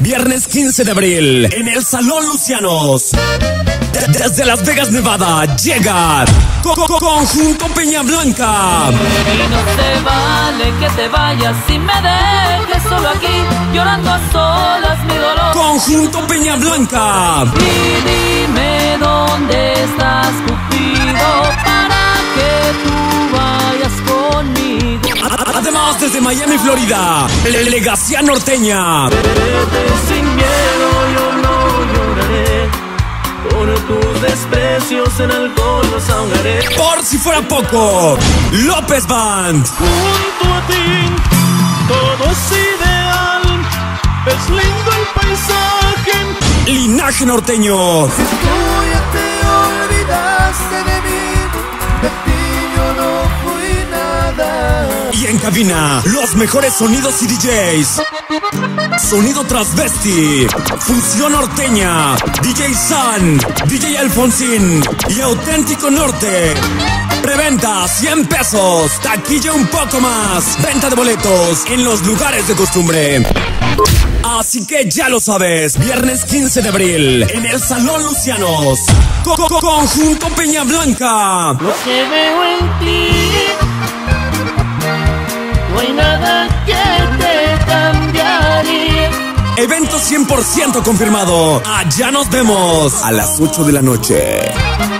Viernes 15 de abril, en el Salón Lucianos. Desde Las Vegas, Nevada, llega Co- Co- Conjunto Peña Blanca. Y no te vale que te vayas y me dejes solo aquí, llorando a solas mi dolor. Conjunto Peña Blanca. Y Además, desde Miami, Florida, Legacia Norteña. Sin miedo yo no lloraré. Por tus desprecios en alcohol los ahogaré. Por si fuera poco, López Band. Junto a ti todo es ideal. Es lindo el paisaje. Linaje Norteño. En cabina, los mejores sonidos y DJs. Sonido Transvesti, Función Norteña, DJ San, DJ Alfonsín y Auténtico Norte. Preventa 100 pesos, taquilla un poco más, venta de boletos en los lugares de costumbre. Así que ya lo sabes, viernes 15 de abril, en el Salón Lucianos, Co- Co- Conjunto Peña Blanca. Lo que veo en. 100% confirmado. Allá nos vemos a las 8 de la noche.